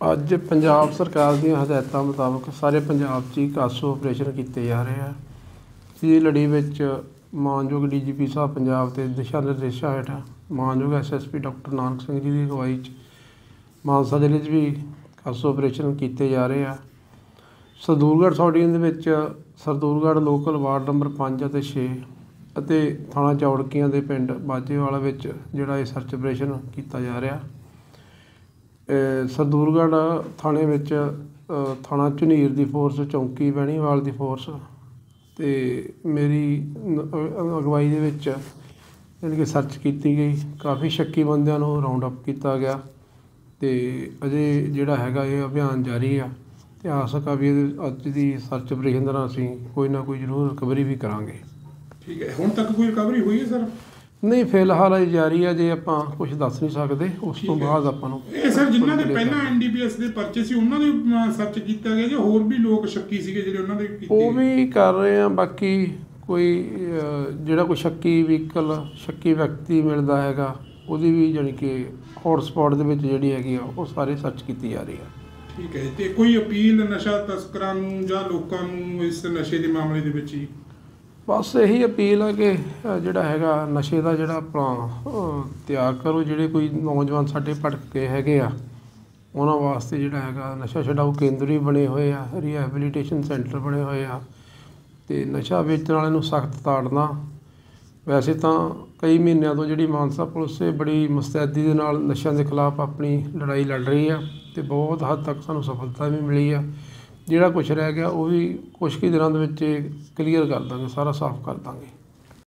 ਅੱਜ ਪੰਜਾਬ ਸਰਕਾਰ ਦੀਆਂ ਹਦਾਇਤਾਂ ਮੁਤਾਬਕ ਸਾਰੇ ਪੰਜਾਬ 'ਚ ਹੀ ਕਾਸੋ ਆਪਰੇਸ਼ਨ ਕੀਤੇ ਜਾ ਰਹੇ ਆ। ਇਸ ਲੜੀ ਵਿੱਚ ਮਾਨਯੋਗ ਡੀਜੀਪੀ ਸਾਹਿਬ ਪੰਜਾਬ ਦੇ ਦਿਸ਼ਾ ਨਿਰਦੇਸ਼ਾਂ ਹੇਠ ਮਾਨਯੋਗ ਐਸਐਸਪੀ ਡਾਕਟਰ ਨਾਨਕ ਸਿੰਘ ਜੀ ਦੀ ਅਗਵਾਈ 'ਚ ਮਾਨਸਾ ਜ਼ਿਲ੍ਹੇ 'ਚ ਵੀ ਕਾਸੋ ਆਪਰੇਸ਼ਨ ਕੀਤੇ ਜਾ ਰਹੇ ਆ। ਸਰਦੂਲਗੜ੍ਹ ਸੌਡੀਨ ਦੇ ਵਿੱਚ ਸਰਦੂਲਗੜ੍ਹ ਲੋਕਲ ਵਾਰਡ ਨੰਬਰ 5 ਅਤੇ 6 ਅਤੇ ਥਾਣਾ ਚੌੜਕੀਆਂ ਦੇ ਪਿੰਡ ਬਾਜੇਵਾਲਾ ਵਿੱਚ ਜਿਹੜਾ ਇਹ ਸਰਚ ਆਪਰੇਸ਼ਨ ਕੀਤਾ ਜਾ ਰਿਹਾ। ਅਹ ਥਾਣੇ ਵਿੱਚ ਥਾਣਾ ਝੁਨੀਰ ਦੀ ਫੋਰਸ ਚੌਂਕੀ ਬਹਿਣੀਵਾਲ ਦੀ ਫੋਰਸ ਅਤੇ ਮੇਰੀ ਅਗਵਾਈ ਦੇ ਵਿੱਚ ਯਾਨੀ ਕਿ ਸਰਚ ਕੀਤੀ ਗਈ। ਕਾਫੀ ਸ਼ੱਕੀ ਬੰਦਿਆਂ ਨੂੰ ਰਾਉਂਡ ਅਪ ਕੀਤਾ ਗਿਆ ਅਤੇ ਅਜੇ ਜਿਹੜਾ ਹੈਗਾ ਇਹ ਅਭਿਆਨ ਜਾਰੀ ਆ ਅਤੇ ਆਸ ਆ ਵੀ ਇਹਦੇ ਅੱਜ ਦੀ ਸਰਚ ਆਪਰੇਸ਼ਨ ਦੌਰਾਨ ਅਸੀਂ ਕੋਈ ਨਾ ਕੋਈ ਜ਼ਰੂਰ ਰਿਕਵਰੀ ਵੀ ਕਰਾਂਗੇ। ਠੀਕ ਹੈ, ਹੁਣ ਤੱਕ ਕੋਈ ਰਿਕਵਰੀ ਹੋਈ ਹੈ, ਸਰ? ਨਹੀਂ ਫਿਲਹਾਲ ਇਹ ਜਾਰੀ ਆ ਜੇ ਆਪਾਂ ਕੁਝ ਦੱਸ ਨਹੀਂ ਸਕਦੇ ਉਸ ਤੋਂ ਹੈ। ਬਾਅਦ ਆਪਾਂ ਨੂੰ ਇਹ ਸਰ ਜਿਨ੍ਹਾਂ ਦੇ ਪਹਿਲਾਂ ਐਨਡੀਪੀਐਸ ਦੇ ਪਰਚੇ ਸੀ ਉਹਨਾਂ ਦੇ ਸਰਚ ਕੀਤਾ ਗਿਆ ਜਾਂ ਹੋਰ ਵੀ ਲੋਕ ਸ਼ੱਕੀ ਸੀਗੇ ਜਿਹੜੇ ਉਹਨਾਂ ਦੇ ਕੀਤੇ ਉਹ ਵੀ ਕਰ ਰਹੇ ਆ ਬਾਕੀ ਕੋਈ ਜਿਹੜਾ ਕੋਈ ਸ਼ੱਕੀ ਵਹੀਕਲ ਸ਼ੱਕੀ ਵਿਅਕਤੀ ਮਿਲਦਾ ਹੈਗਾ ਉਹਦੀ ਵੀ ਜਾਣੀ ਕਿ ਹੌਟ ਸਪੌਟ ਦੇ ਵਿੱਚ ਜਿਹੜੀ ਹੈਗੀ ਆ ਉਹ ਸਾਰੇ ਸਰਚ ਕੀਤੀ ਜਾ ਰਹੀ ਆ। ਠੀਕ ਹੈ ਤੇ ਕੋਈ ਅਪੀਲ ਨਸ਼ਾ ਤਸਕਰਾਂ ਨੂੰ ਜਾਂ ਲੋਕਾਂ ਨੂੰ ਇਸ ਨਸ਼ੇ ਦੇ ਮਾਮਲੇ ਦੇ ਵਿੱਚ ਹੀ ਬਸ ਇਹੀ ਅਪੀਲ ਹੈ ਕਿ ਜਿਹੜਾ ਹੈਗਾ ਨਸ਼ੇ ਦਾ ਜਿਹੜਾ ਆਪਣਾ ਅਹ, ਤਿਆਗ ਕਰੋ ਜਿਹੜੇ ਕੋਈ ਨੌਜਵਾਨ ਸਾਡੇ ਭਟਕ ਹੈਗੇ ਆ ਉਹਨਾਂ ਵਾਸਤੇ ਜਿਹੜਾ ਹੈਗਾ ਨਸ਼ਾ ਛਡਾਊ ਕੇਂਦਰ ਵੀ ਬਣੇ ਹੋਏ ਆ ਰੀਹੈਬਿਲਿਟੇਸ਼ਨ ਸੈਂਟਰ ਬਣੇ ਹੋਏ ਆ ਤੇ ਨਸ਼ਾ ਵੇਚਣ ਵਾਲਿਆਂ ਨੂੰ ਸਖਤ ਤਾੜਨਾ। ਵੈਸੇ ਤਾਂ ਕਈ ਮਹੀਨਿਆਂ ਤੋਂ ਜਿਹੜੀ ਮਾਨਸਾ ਪੁਲਿਸ ਇਹ ਬੜੀ ਮੁਸਤੈਦੀ ਦੇ ਨਾਲ ਨਸ਼ਿਆਂ ਦੇ ਖਿਲਾਫ ਆਪਣੀ ਲੜਾਈ ਲੜ ਰਹੀ ਆ ਤੇ ਬਹੁਤ ਹੱਦ ਤੱਕ ਸਾਨੂੰ ਸਫਲਤਾ ਵੀ ਮਿਲੀ ਆ। ਜਿਹੜਾ ਕੁਝ ਰਹਿ ਗਿਆ, ਉਹ ਵੀ ਕੁਝ ਕੁ ਦਿਨਾਂ ਦੇ ਵਿੱਚ ਕਲੀਅਰ ਕਰ ਦਾਂਗੇ, ਸਾਰਾ ਸਾਫ਼ ਕਰ ਦਾਂਗੇ।